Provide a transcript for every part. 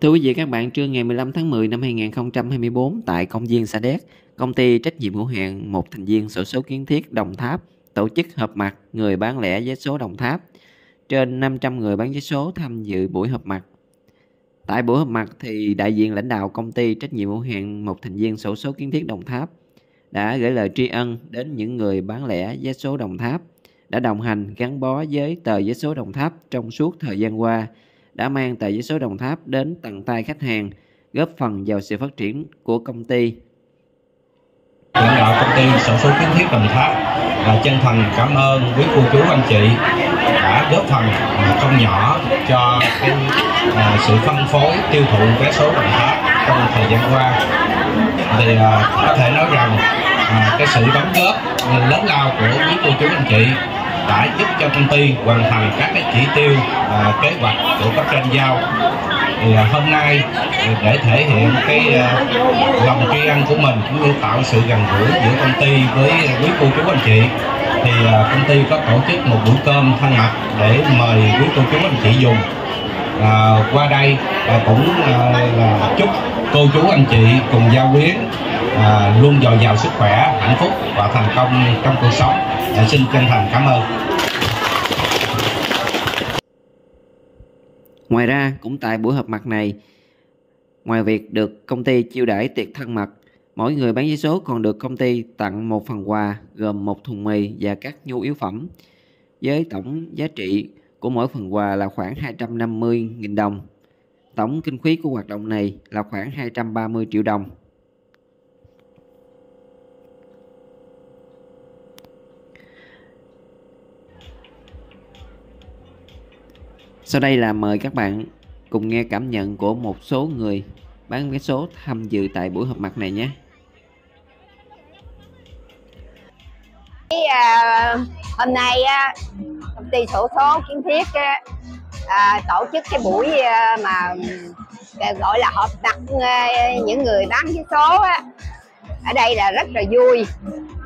Thưa quý vị các bạn, trưa ngày 15 tháng 10 năm 2024 tại công viên Sa Đéc, công ty trách nhiệm hữu hạn một thành viên sổ số kiến thiết Đồng Tháp tổ chức họp mặt người bán lẻ vé số Đồng Tháp. Trên 500 người bán vé số tham dự buổi họp mặt. Tại buổi họp mặt thì đại diện lãnh đạo công ty trách nhiệm hữu hạn một thành viên sổ số kiến thiết Đồng Tháp đã gửi lời tri ân đến những người bán lẻ vé số Đồng Tháp đã đồng hành gắn bó với tờ vé số Đồng Tháp trong suốt thời gian qua đã mang tờ giấy số Đồng Tháp đến tận tay khách hàng, góp phần vào sự phát triển của công ty. Lãnh đạo công ty sổ số kiến thiết Đồng Tháp và chân thành cảm ơn quý cô chú anh chị đã góp phần không nhỏ cho cái uh, sự phân phối tiêu thụ vé số Đồng Tháp trong thời gian qua. Thì uh, có thể nói rằng uh, cái sự đóng góp à, lớn lao của quý cô chú anh chị đã giúp cho công ty hoàn thành các cái chỉ tiêu uh, kế hoạch của cấp trên giao. Thì uh, hôm nay để thể hiện cái uh, lòng tri ân của mình cũng như tạo sự gần gũi giữa công ty với quý cô chú anh chị thì uh, công ty có tổ chức một buổi cơm thân mật để mời quý cô chú anh chị dùng à, qua đây à, cũng à, là chúc cô chú anh chị cùng gia quyến à, luôn dồi dào sức khỏe hạnh phúc và thành công trong cuộc sống. À, xin chân thành cảm ơn. Ngoài ra, cũng tại buổi họp mặt này, ngoài việc được công ty chiêu đãi tiệc thân mật, mỗi người bán giấy số còn được công ty tặng một phần quà gồm một thùng mì và các nhu yếu phẩm với tổng giá trị của mỗi phần quà là khoảng 250.000 đồng. Tổng kinh phí của hoạt động này là khoảng 230 triệu đồng. Sau đây là mời các bạn cùng nghe cảm nhận của một số người bán vé số tham dự tại buổi họp mặt này nhé. À, hôm nay à, ty sổ số kiến thiết à, tổ chức cái buổi à, mà à, gọi là họp mặt à, những người bán vé số á. ở đây là rất là vui.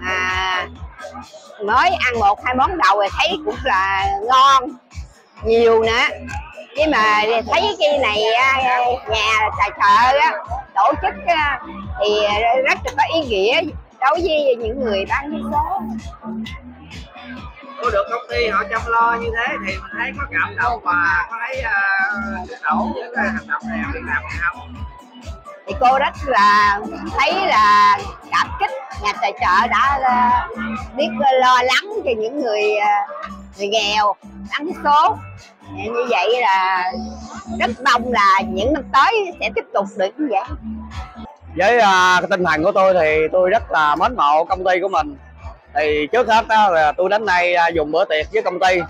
À, mới ăn một hai món đầu rồi thấy cũng là ngon nhiều nữa. Nhưng mà thấy cái này nhà tài trợ tổ chức thì rất là có ý nghĩa đối với những người bán vé số có được công ty họ chăm lo như thế thì mình thấy có cảm động và có thấy uh, nổ với cái hành động này biết làm không thì cô rất là thấy là cảm kích. Nhà tài trợ đã uh, biết lo lắng cho những người uh, người nghèo ăn số. Như vậy là rất mong là những năm tới sẽ tiếp tục được như vậy. Với uh, tinh thần của tôi thì tôi rất là mến mộ công ty của mình thì trước hết đó là tôi đến đây à, dùng bữa tiệc với công ty.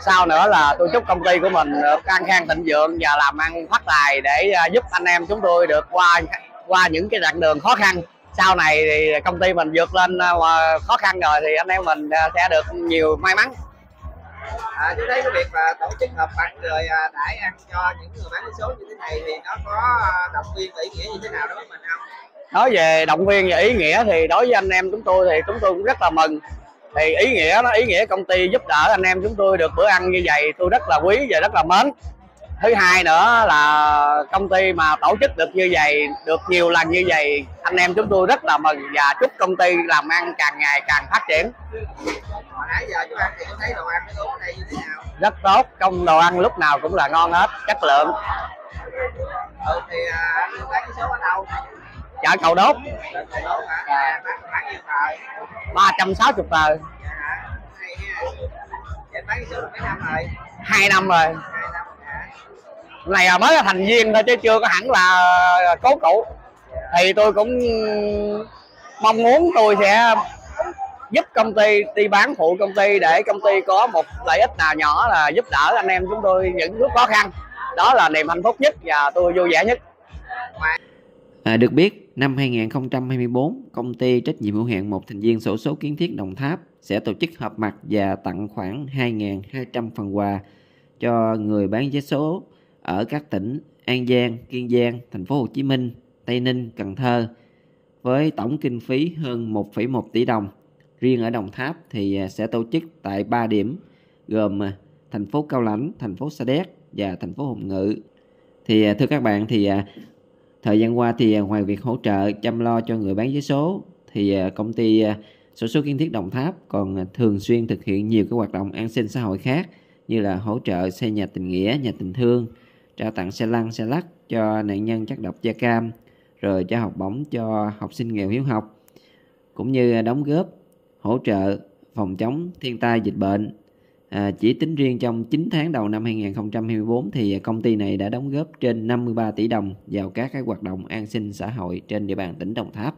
Sau nữa là tôi chúc công ty của mình à, an khang thịnh vượng và làm ăn phát tài để à, giúp anh em chúng tôi được qua qua những cái đoạn đường khó khăn. Sau này thì công ty mình vượt lên khó khăn rồi thì anh em mình sẽ được nhiều may mắn. À, tôi thấy cái việc mà tổ chức họp mặt rồi à, đãi ăn cho những người bán vé số như thế này thì nó có động viên ý nghĩa như thế nào đối với mình không? Nói về động viên và ý nghĩa thì đối với anh em chúng tôi thì chúng tôi cũng rất là mừng. Thì ý nghĩa nó ý nghĩa công ty giúp đỡ anh em chúng tôi được bữa ăn như vậy tôi rất là quý và rất là mến. Thứ hai nữa là công ty mà tổ chức được như vậy được nhiều lần như vậy anh em chúng tôi rất là mừng và chúc công ty làm ăn càng ngày càng phát triển. Hồi nãy giờ chú ăn thì có thấy đồ ăn ở đây như thế nào? Rất tốt trong đồ ăn lúc nào cũng là ngon hết chất lượng. Ừ thì à, anh cái số ở đâu chợ cầu đốt. cầu đốt hả à. bán, bán nhiều tờ ba trăm sáu chục tờ. Hai năm rồi. Này à, mới là thành viên thôi chứ chưa có hẳn là cố cụ thì tôi cũng mong muốn tôi sẽ giúp công ty đi bán phụ công ty để công ty có một lợi ích nào nhỏ là giúp đỡ anh em chúng tôi những lúc khó khăn. Đó là niềm hạnh phúc nhất và tôi vui vẻ nhất. À, được biết, năm 2024, công ty trách nhiệm hữu hạn một thành viên sổ số kiến thiết Đồng Tháp sẽ tổ chức họp mặt và tặng khoảng 2.200 phần quà cho người bán vé số ở các tỉnh An Giang, Kiên Giang, Thành phố Hồ Chí Minh, Tây Ninh, Cần Thơ với tổng kinh phí hơn 1,1 tỷ đồng. riêng ở Đồng Tháp thì à, sẽ tổ chức tại 3 điểm gồm à, thành phố Cao Lãnh, thành phố Sa Đéc và thành phố Hồng Ngự. Thì à, thưa các bạn thì thời gian qua thì à, ngoài việc hỗ trợ chăm lo cho người bán vé số thì à, công ty à, sổ số kiến thiết Đồng Tháp còn thường xuyên thực hiện nhiều cái hoạt động an sinh xã hội khác như là hỗ trợ xây nhà tình nghĩa, nhà tình thương, trao tặng xe lăn, xe lắc cho nạn nhân chất độc da cam, rồi cho học bổng cho học sinh nghèo hiếu học, cũng như đóng góp hỗ trợ phòng chống thiên tai dịch bệnh. À, chỉ tính riêng trong 9 tháng đầu năm 2024 thì công ty này đã đóng góp trên 53 tỷ đồng vào các cái hoạt động an sinh xã hội trên địa bàn tỉnh Đồng Tháp.